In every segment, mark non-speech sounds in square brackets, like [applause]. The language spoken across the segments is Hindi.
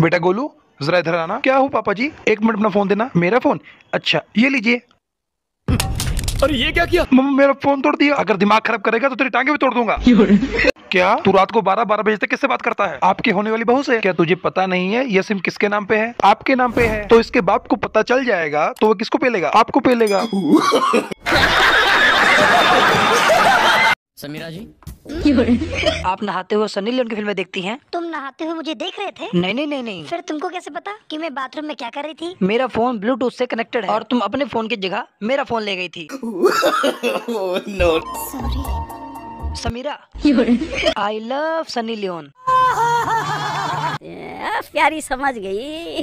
बेटा गोलू जरा इधर आना। क्या हो पापा जी? एक मिनट अपना फ़ोन देना। मेरा फ़ोन? अच्छा ये लीजिए। अरे ये क्या किया? मम्मा मेरा फ़ोन तोड़ दिया। अगर दिमाग खराब करेगा तो तेरी टांगे भी तोड़ दूँगा। [laughs] क्या? तू रात को बारह बारह बजे तक किससे बात करता है? आपकी होने वाली बहू से। क्या तुझे पता नहीं है ये सिम किसके नाम पे है? आपके नाम पे है। तो इसके बाप को पता चल जाएगा तो वो किसको पेलेगा? आपको पेलेगा। [laughs] समीरा जी? आप नहाते हुए सनी लियोन की फ़िल्में देखती हैं? तुम नहाते हुए मुझे देख रहे थे? नहीं नहीं नहीं नहीं। फिर तुमको कैसे पता कि मैं बाथरूम में क्या कर रही थी? मेरा फ़ोन ब्लूटूथ से कनेक्टेड है। और तुम अपने फ़ोन की जगह मेरा फ़ोन ले गई थी। [laughs] Sorry Sameera I love Sunny Leone प्यारी समझ गई।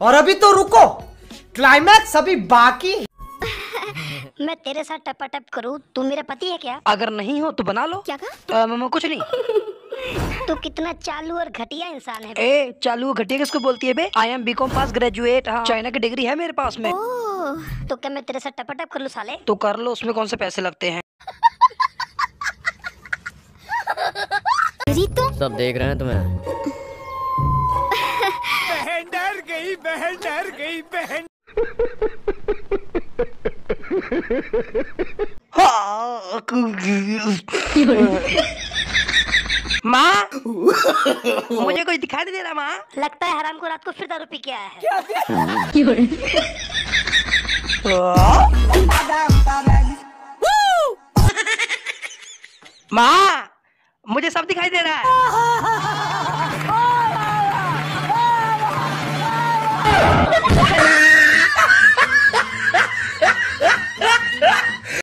और अभी तो रुको। क्लाइमैक्स अभी बाकी है। मैं तेरे साथ टपाटप करूँ? तू मेरा पति है क्या? अगर नहीं हो तो बना लो। क्या कहा? मम्मा कुछ नहीं। [laughs] तू कितना चालू और घटिया इंसान है ए चालू घटिया किसको बोलती है बे? I am BCom pass graduate हाँ। चाइना की डिग्री है मेरे पास में। ओह, तो क्या मैं तेरे साथ टपाटप कर लूँ साले? तो कर लो उसमें कौन से पैसे लगते हैं? [laughs] तो सब देख रहे हैं तुम्हें। [laughs] [laughs] माँ? मुझे कुछ दिखाई नहीं दे रहा माँ। लगता है हराम को रात को फिर दारू पी के आया है। [laughs] माँ मुझे सब दिखाई दे रहा है। [laughs]